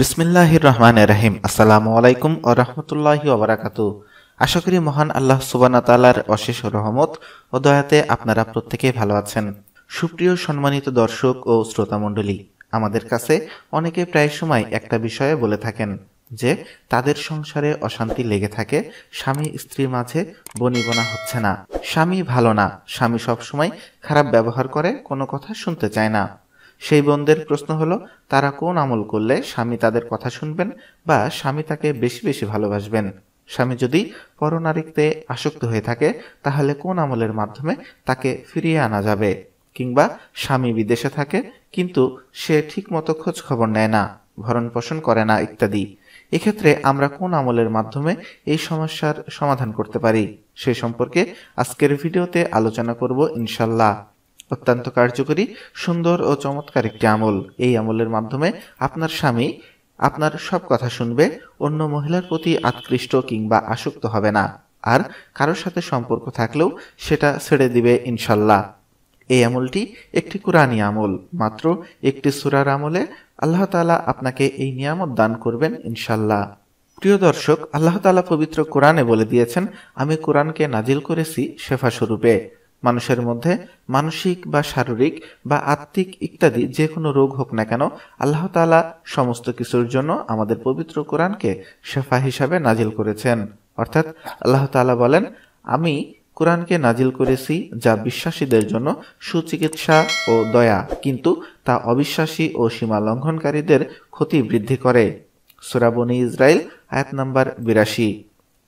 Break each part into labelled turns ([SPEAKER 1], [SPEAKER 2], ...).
[SPEAKER 1] বিসমিল্লাহির রহমান রাহিম। আসসালামু আলাইকুম ও রহমতুল্লাহি ওবরাকাতু আশা করি মহান আল্লাহ সুবানা তালার অশেষ রহমত ও দয়াতে আপনারা প্রত্যেকেই ভালো আছেন। সুপ্রিয় সম্মানিত দর্শক ও শ্রোতামণ্ডলী, আমাদের কাছে অনেকে প্রায় সময় একটা বিষয়ে বলে থাকেন যে, তাদের সংসারে অশান্তি লেগে থাকে, স্বামী স্ত্রীর মাঝে বনিবনা হচ্ছে না। স্বামী ভালো না, স্বামী সবসময় খারাপ ব্যবহার করে, কোনো কথা শুনতে চায় না। সেই বোনদের প্রশ্ন হলো, তারা কোন আমল করলে স্বামী তাদের কথা শুনবেন বা স্বামী তাকে বেশি বেশি ভালোবাসবেন? স্বামী যদি পরনারীতে আসক্ত হয়ে থাকে, তাহলে কোন আমলের মাধ্যমে তাকে ফিরিয়ে আনা যাবে? কিংবা স্বামী বিদেশে থাকে, কিন্তু সে ঠিকমতো খোঁজ খবর নেয় না, ভরণ পোষণ করে না, ইত্যাদি। এক্ষেত্রে আমরা কোন আমলের মাধ্যমে এই সমস্যার সমাধান করতে পারি? সে সম্পর্কে আজকের ভিডিওতে আলোচনা করব ইনশাল্লাহ। অত্যন্ত কার্যকরী, সুন্দর ও চমৎকার একটি আমল। এই আমলের মাধ্যমে আপনার স্বামী আপনার সব কথা শুনবে, অন্য মহিলার প্রতি আকৃষ্ট কিংবা আসক্ত হবে না। আর কারোর সাথে সম্পর্ক থাকলেও সেটা ছেড়ে দিবে ইনশাল্লাহ। এই আমলটি একটি কোরআনী আমল। মাত্র একটি সুরার আমলে আল্লাহ তালা আপনাকে এই নিয়ামত দান করবেন ইনশাল্লাহ। প্রিয় দর্শক, আল্লাহ তালা পবিত্র কোরআনে বলে দিয়েছেন, আমি কোরআনকে নাজিল করেছি শেফা স্বরূপে মানুষের মধ্যে মানসিক বা শারীরিক বা আত্মিক ইত্যাদি যে কোনো রোগ হোক না কেন, আল্লাহ তালা সমস্ত কিছুর জন্য আমাদের পবিত্র কোরআনকে শেফা হিসাবে নাজিল করেছেন। অর্থাৎ আল্লাহ তালা বলেন, আমি কোরআনকে নাজিল করেছি যা বিশ্বাসীদের জন্য সুচিকিৎসা ও দয়া, কিন্তু তা অবিশ্বাসী ও সীমা লঙ্ঘনকারীদের ক্ষতি বৃদ্ধি করে। সুরাবনী ইসরায়েল আয়াত নাম্বার বিরাশি।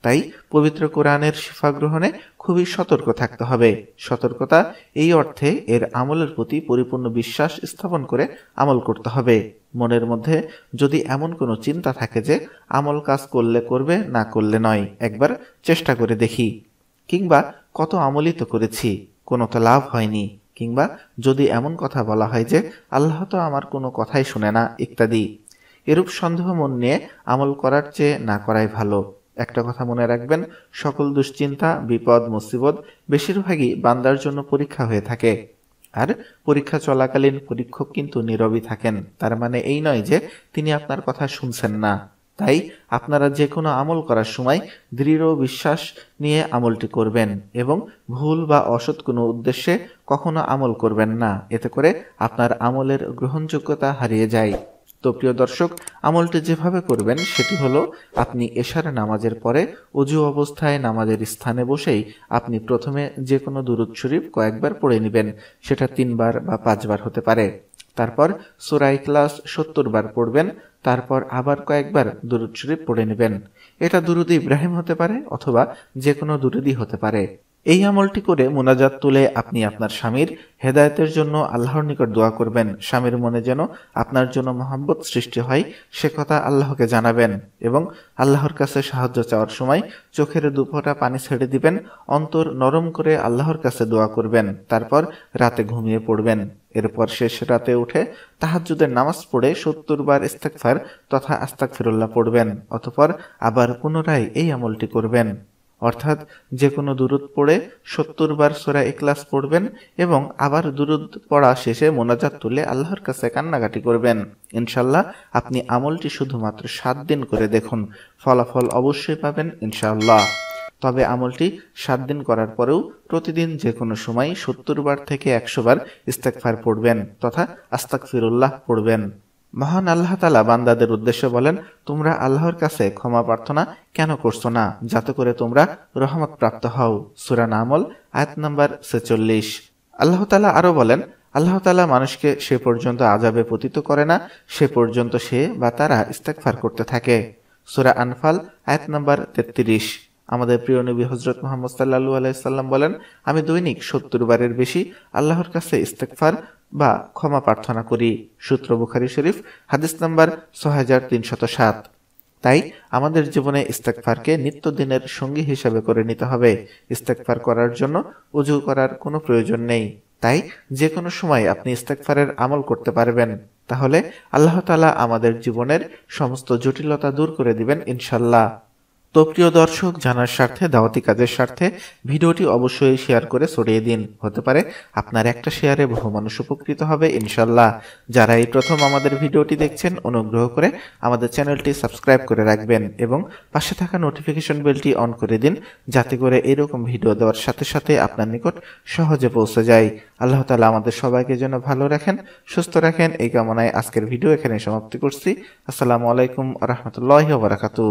[SPEAKER 1] তাই পবিত্র কোরআনের শিফা গ্রহণে খুবই সতর্ক থাকতে হবে। সতর্কতা এই অর্থে এর আমলের প্রতি পরিপূর্ণ বিশ্বাস স্থাপন করে আমল করতে হবে। মনের মধ্যে যদি এমন কোনো চিন্তা থাকে যে, আমল কাজ করলে করবে, না করলে নয়, একবার চেষ্টা করে দেখি। কিংবা, কত আমলই তো করেছি, কোনো তো লাভ হয়নি। কিংবা, যদি এমন কথা বলা হয় যে, আল্লাহ তো আমার কোনো কথাই শুনে না, ইত্যাদি। এরূপ সন্দেহ মন নিয়ে আমল করার চেয়ে না করাই ভালো। একটা কথা মনে রাখবেন, সকল দুশ্চিন্তা, বিপদ, মুসিবত বেশিরভাগই বান্দার জন্য পরীক্ষা হয়ে থাকে। আর পরীক্ষা চলাকালীন পরীক্ষক কিন্তু নীরবই থাকেন। তার মানে এই নয় যে তিনি আপনার কথা শুনছেন না। তাই আপনারা যে কোনো আমল করার সময় দৃঢ় বিশ্বাস নিয়ে আমলটি করবেন এবং ভুল বা অসৎ কোনো উদ্দেশ্যে কখনো আমল করবেন না। এতে করে আপনার আমলের গ্রহণযোগ্যতা হারিয়ে যায়। তো প্রিয় দর্শক, আমলটি যেভাবে করবেন, সেটি হলো আপনি এশার নামাজের পরে অজু অবস্থায় নামাজের স্থানে বসেই আপনি প্রথমে যে কোনো দুরুদ শরীফ কয়েকবার পড়ে নেবেন। সেটা তিনবার বা পাঁচবার হতে পারে। তারপর সুরাই ক্লাস সত্তর বার পড়বেন, তারপর আবার কয়েকবার দুরুদ শরীফ পড়ে নেবেন। এটা দুরুদ ইব্রাহিম হতে পারে অথবা যে কোনো দুরুদই হতে পারে। এই আমলটি করে মোনাজাত তুলে আপনি আপনার স্বামীর হেদায়তের জন্য আল্লাহর নিকট দোয়া করবেন। স্বামীর মনে যেন আপনার জন্য মহাব্বত সৃষ্টি হয়, সে কথা আল্লাহকে জানাবেন এবং আল্লাহর কাছে সাহায্য চাওয়ার সময় চোখের দুপোটা পানি ছেড়ে দিবেন, অন্তর নরম করে আল্লাহর কাছে দোয়া করবেন, তারপর রাতে ঘুমিয়ে পড়বেন। এরপর শেষ রাতে উঠে তাহাজুদের নামাজ পড়ে সত্তর বার ইস্তাকফার তথা আস্তাক ফিরুল্লাহ পড়বেন, অতপর আবার পুনরায় এই আমলটি করবেন। অর্থাৎ যে কোনো দুরুদ পড়ে সত্তর বার সোরা এক্লাস পড়বেন এবং আবার দুরুদ পড়া শেষে মোনাজাত তুলে আল্লাহর কাছে কান্নাকাটি করবেন। ইনশাল্লাহ আপনি আমলটি শুধুমাত্র সাত দিন করে দেখুন। ফলাফল অবশ্যই পাবেন ইনশাল্লাহ তবে আমলটি সাত দিন করার পরেও প্রতিদিন যে কোনো সময় সত্তর বার থেকে একশো বার ইস্তেকফার পড়বেন তথা আস্তাক ফিরুল্লাহ পড়বেন। মহান আল্লাহ তালা বান্দাদের উদ্দেশ্যে বলেন, তোমরা আল্লাহর কাছে ক্ষমা প্রার্থনা কেন করছ না? যাতে করে তোমরা রহমত প্রাপ্ত হও। সুরান আমল আয়াত নম্বর ছেচল্লিশ। আল্লাহ তালা আরও বলেন, আল্লাহ তালা মানুষকে সে পর্যন্ত আজাবে পতিত করে না, সে পর্যন্ত সে বা তারা ইস্তেকফার করতে থাকে। সুরা আনফাল, আয়াত নাম্বার তেত্রিশ। আমাদের প্রিয় নবী হজরত মোহাম্মদ সাল্লাহু আলাইসাল্লাম বলেন, আমি দৈনিক সত্তর বারের বেশি আল্লাহর কাছে ইস্তেকফার বা ক্ষমা প্রার্থনা করি, সূত্র বুখারি শরীফ, হাদিস নাম্বার ছ তিনশত সাত। তাই আমাদের জীবনে ইস্তেকফারকে নিত্যদিনের সঙ্গী হিসাবে করে নিতে হবে। ইস্তেকফার করার জন্য উজু করার কোনো প্রয়োজন নেই। তাই যে কোনো সময় আপনি ইস্তেকফারের আমল করতে পারবেন। তাহলে আল্লাহ তালা আমাদের জীবনের সমস্ত জটিলতা দূর করে দিবেন ইনশাল্লাহ তো প্রিয় দর্শক, জানার স্বার্থে, দাওয়াতি কাজের স্বার্থে ভিডিওটি অবশ্যই শেয়ার করে ছড়িয়ে দিন। হতে পারে আপনার একটা শেয়ারে বহু মানুষ উপকৃত হবে ইনশাল্লাহ যারা এই প্রথম আমাদের ভিডিওটি দেখছেন, অনুগ্রহ করে আমাদের চ্যানেলটি সাবস্ক্রাইব করে রাখবেন এবং পাশে থাকা নোটিফিকেশন বেলটি অন করে দিন, যাতে করে এরকম ভিডিও দেওয়ার সাথে সাথে আপনার নিকট সহজে পৌঁছে যায়। আল্লাহ তালা আমাদের সবাইকে যেন ভালো রাখেন, সুস্থ রাখেন। এই কামনায় আজকের ভিডিও এখানে সমাপ্তি করছি। আসসালামু আলাইকুম রহমতুল্লাহ বারাকাতু